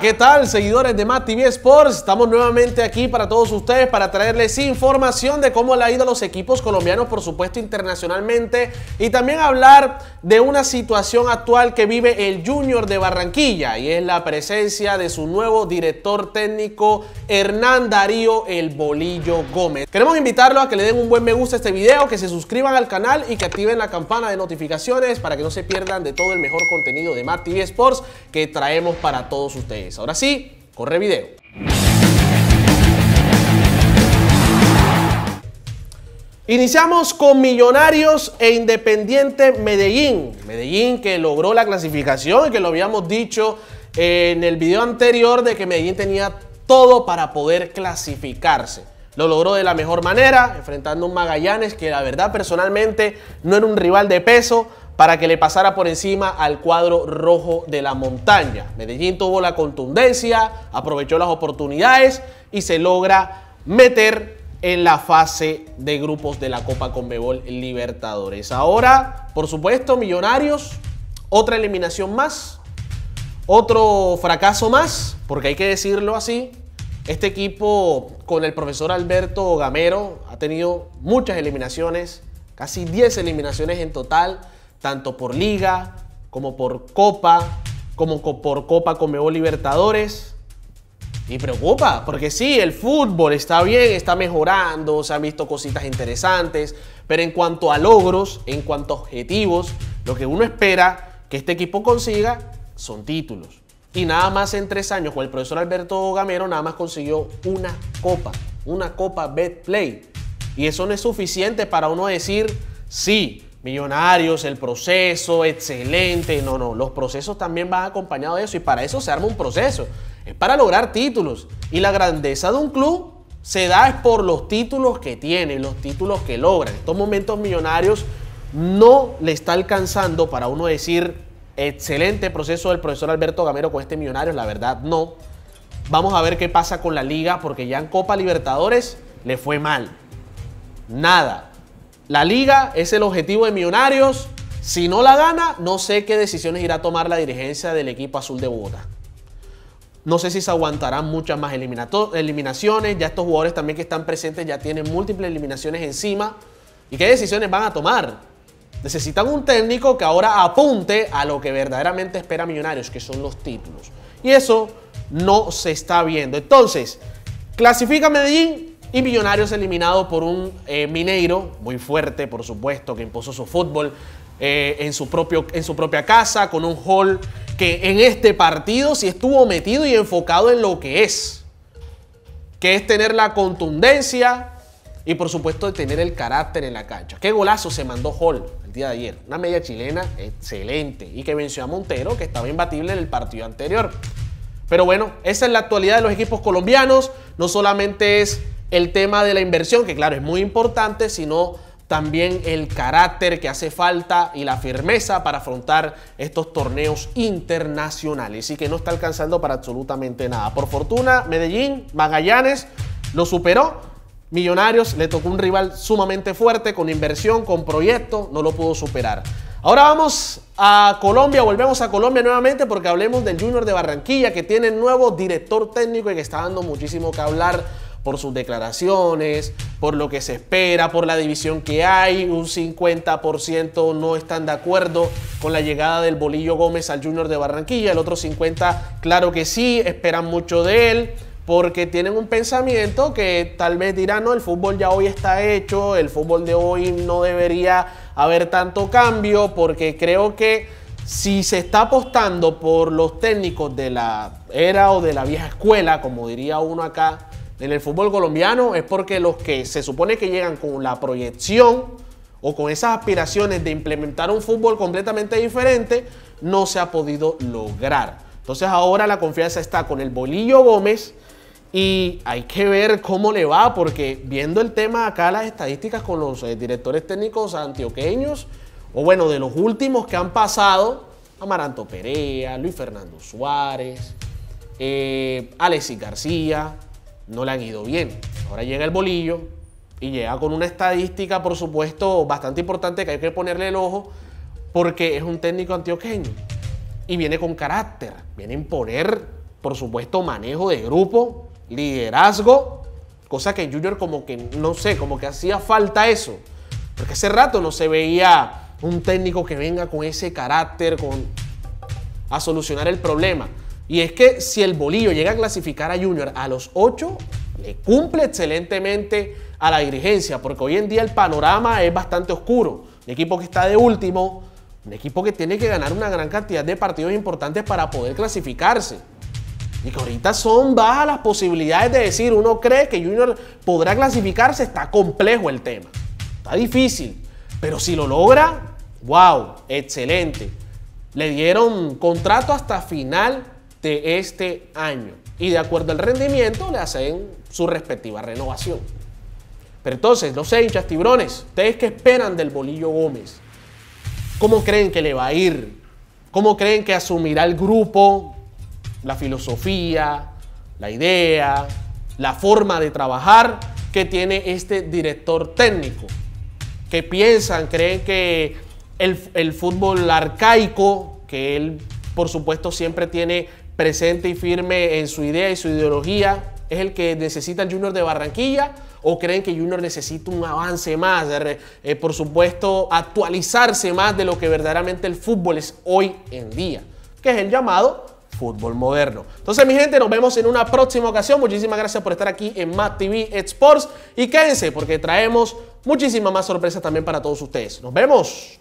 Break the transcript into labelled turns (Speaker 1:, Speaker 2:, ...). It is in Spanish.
Speaker 1: ¿qué tal seguidores de TV Sports? Estamos nuevamente aquí para todos ustedes para traerles información de cómo le ha ido los equipos colombianos, por supuesto internacionalmente, y también hablar de una situación actual que vive el Junior de Barranquilla y es la presencia de su nuevo director técnico Hernán Darío El Bolillo Gómez. Queremos invitarlos a que le den un buen me gusta a este video, que se suscriban al canal y que activen la campana de notificaciones para que no se pierdan de todo el mejor contenido de Matt TV Sports que traemos para todos ustedes. Ahora sí, corre video. Iniciamos con Millonarios e Independiente Medellín. Medellín que logró la clasificación, que lo habíamos dicho en el video anterior de que Medellín tenía todo para poder clasificarse. Lo logró de la mejor manera, enfrentando a un Magallanes que la verdad personalmente no era un rival de peso, para que le pasara por encima al cuadro rojo de la montaña. Medellín tuvo la contundencia, aprovechó las oportunidades y se logra meter en la fase de grupos de la Copa Conmebol Libertadores. Ahora, por supuesto, Millonarios, otra eliminación más, otro fracaso más, porque hay que decirlo así. Este equipo con el profesor Alberto Gamero ha tenido muchas eliminaciones, casi 10 eliminaciones en total tanto por liga como por copa, como por copa Conmebol Libertadores. Y preocupa, porque sí, el fútbol está bien, está mejorando, se han visto cositas interesantes, pero en cuanto a logros, en cuanto a objetivos, lo que uno espera que este equipo consiga son títulos. Y nada más en tres años, con el profesor Alberto Gamero, nada más consiguió una copa, una copa Betplay. Y eso no es suficiente para uno decir, sí, Millonarios, el proceso, excelente. No, no, los procesos también van acompañados de eso y para eso se arma un proceso. Es para lograr títulos. Y la grandeza de un club se da es por los títulos que tiene, los títulos que logra. En estos momentos Millonarios no le está alcanzando para uno decir excelente proceso del profesor Alberto Gamero con este Millonarios, la verdad no. Vamos a ver qué pasa con la liga porque ya en Copa Libertadores le fue mal. Nada. La liga es el objetivo de Millonarios. Si no la gana, no sé qué decisiones irá a tomar la dirigencia del equipo azul de Bogotá. No sé si se aguantarán muchas más eliminaciones. Ya estos jugadores también que están presentes ya tienen múltiples eliminaciones encima. ¿Y qué decisiones van a tomar? Necesitan un técnico que ahora apunte a lo que verdaderamente espera Millonarios, que son los títulos. Y eso no se está viendo. Entonces, clasifica Medellín, y Millonarios eliminado por un eh, Mineiro, muy fuerte por supuesto, que impuso su fútbol eh, en, su propio, en su propia casa, con un hall que en este partido sí estuvo metido y enfocado en lo que es, que es tener la contundencia y por supuesto tener el carácter en la cancha. Qué golazo se mandó Hall el día de ayer, una media chilena excelente y que venció a Montero, que estaba imbatible en el partido anterior. Pero bueno, esa es la actualidad de los equipos colombianos, no solamente es el tema de la inversión, que claro es muy importante, sino también el carácter que hace falta y la firmeza para afrontar estos torneos internacionales y que no está alcanzando para absolutamente nada. Por fortuna, Medellín, Magallanes lo superó. Millonarios le tocó un rival sumamente fuerte, con inversión, con proyecto, no lo pudo superar. Ahora vamos a Colombia, volvemos a Colombia nuevamente porque hablemos del Junior de Barranquilla que tiene nuevo director técnico y que está dando muchísimo que hablar por sus declaraciones, por lo que se espera, por la división que hay. Un 50% no están de acuerdo con la llegada del Bolillo Gómez al Junior de Barranquilla. El otro 50% claro que sí, esperan mucho de él porque tienen un pensamiento que tal vez dirán, no, el fútbol ya hoy está hecho, el fútbol de hoy no debería haber tanto cambio, porque creo que si se está apostando por los técnicos de la era o de la vieja escuela, como diría uno acá, en el fútbol colombiano es porque los que se supone que llegan con la proyección o con esas aspiraciones de implementar un fútbol completamente diferente, no se ha podido lograr. Entonces ahora la confianza está con el Bolillo Gómez y hay que ver cómo le va, porque viendo el tema acá, las estadísticas con los eh, directores técnicos antioqueños, o bueno, de los últimos que han pasado, Amaranto Perea, Luis Fernando Suárez, eh, Alexis García, no le han ido bien. Ahora llega el bolillo y llega con una estadística, por supuesto, bastante importante que hay que ponerle el ojo porque es un técnico antioqueño y viene con carácter, viene a imponer por supuesto, manejo de grupo, liderazgo, cosa que Junior como que, no sé, como que hacía falta eso. Porque hace rato no se veía un técnico que venga con ese carácter, con, a solucionar el problema. Y es que si el bolillo llega a clasificar a Junior a los 8, le cumple excelentemente a la dirigencia, porque hoy en día el panorama es bastante oscuro. Un equipo que está de último, un equipo que tiene que ganar una gran cantidad de partidos importantes para poder clasificarse. Y que ahorita son bajas las posibilidades de decir, uno cree que Junior podrá clasificarse, está complejo el tema. Está difícil. Pero si lo logra, wow, excelente. Le dieron contrato hasta final de este año. Y de acuerdo al rendimiento le hacen su respectiva renovación. Pero entonces, no sé, hinchas tibrones, ¿ustedes qué esperan del Bolillo Gómez? ¿Cómo creen que le va a ir? ¿Cómo creen que asumirá el grupo? La filosofía, la idea, la forma de trabajar que tiene este director técnico. ¿Qué piensan? ¿Creen que el, el fútbol arcaico, que él por supuesto siempre tiene presente y firme en su idea y su ideología, es el que necesita el Junior de Barranquilla? ¿O creen que Junior necesita un avance más, eh, por supuesto, actualizarse más de lo que verdaderamente el fútbol es hoy en día? Que es el llamado fútbol moderno. Entonces, mi gente, nos vemos en una próxima ocasión. Muchísimas gracias por estar aquí en Matt TV Sports. Y quédense porque traemos muchísimas más sorpresas también para todos ustedes. Nos vemos.